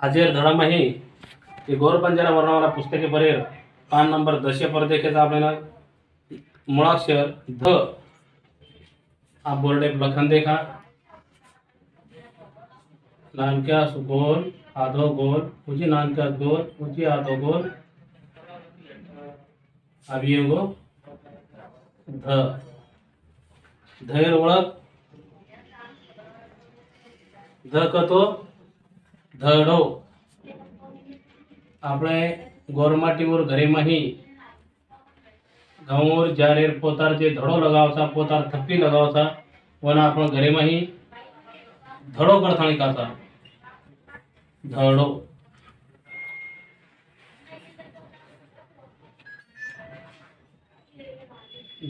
हाजेर धडामही हे गोरबंजारा वर्णावाला पुस्तके बरेल पान नंबर दशे पर देखेचा आपल्याला मुळाक्षर ध. आप बोर्डे लखन देखा. नाम क्या सुगोल, आधो गोल मुझे नाम क्या गोल मुझे आधो गोल. अभी ये ध. धैर्य ओळख. ध तो धडो આપણે ગોરમાટીઓર ઘરેમાંથી ઘઉંર જ્યારે પોતાર જે ધડો લગાવતા, પોતાર થપ્પી લગાવતા, વના આપણા ઘરેમાંથી ધડો કરથાણી કાતા ધડો.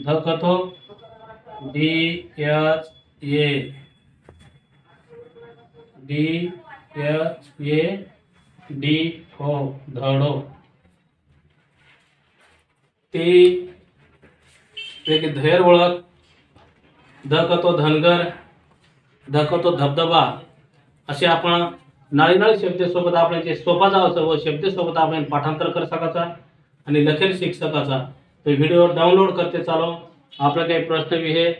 ધકતો D H A. D H A D O धडो। ती एक धैर ओळख। धकतो धनगर धकतो धबधबा। असे आपण नाळीनाळी शब्दसोबत आपण जे सोपा जावचं व शब्दसोबत आपण पाठांतर कर सकाचा आणि लखेल शिक सकाचा तो व्हिडिओ डाउनलोड करते चालो. आपला काही प्रश्न भी है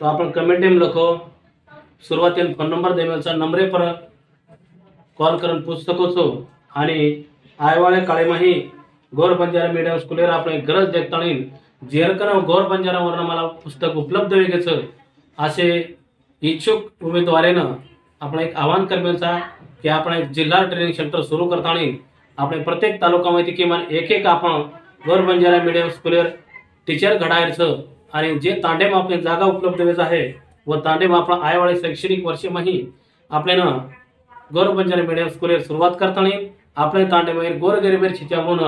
तो आपण कमेंट में लखो. शुरुआती फोन नंबर देवेल नंबरे पर कॉल करून पूछ શકો છો आणि आयवाळे काळेमाही गौर बंजारा मीडियम स्कूलवर આપણે गरज देखताणी जेरकर गौर बंजारा वर्णमाला पुस्तक उपलब्ध वेगेचं असे इच्छुक उमेदवारानं आपण एक आवाहन करण्याचा की आपण एक जिल्हा ट्रेनिंग सेंटर सुरू करताना આપણે प्रत्येक तालुकामध्ये किमान एक एक आपण गौर बंजारा मीडियम स्कूलवर टीचर घडायचं आणि जे तांडेम आपली जागा उपलब्ध वेज आहे व तांडेम आपण आयवाळे शैक्षणिक वर्षमाही आपल्याला गौर बंजारा मीडियम स्कूलवर सुरुवात करताना आपल्या तांडेमाहीर गोर गरिबीर शिच्यावून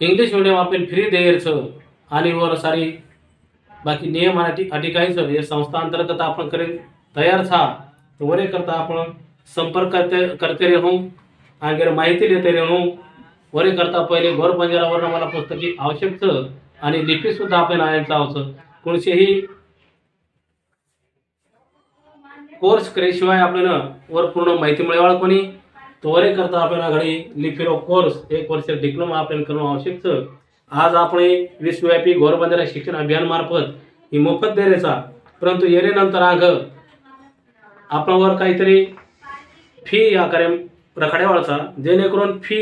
इंग्लिश मीडियम आपण फ्री द्यायचं आणि वर सारी बाकी नियम आणि काहीच हे संस्था अंतर्गत आपण करेल तयार छा तर वरे करता आपण संपर्क करते करते राहू आगे माहिती देते राहू वरे करता पहिले गौर बंजारावर मला पुस्तकी आवश्यक आणि लिपी सुद्धा आपण आणायचं आवचं कोणशीही कोर्स केल्याशिवाय आपल्याला वर पूर्ण माहिती मिळवाळ कोणी? त्वरे करता आपल्याला घडी लिफिरो कोर्स एक वर्ष डिप्लोमा आपल्याला करणं आवश्यक आज आपण विश्वव्यापी गौरबंदरा शिक्षण अभियान मार्फत ही मोफत देण्याचा परंतु येण्यानंतर आग आपणावर काहीतरी फी या कार्यक्रम रखाड्यावरचा जेणेकरून फी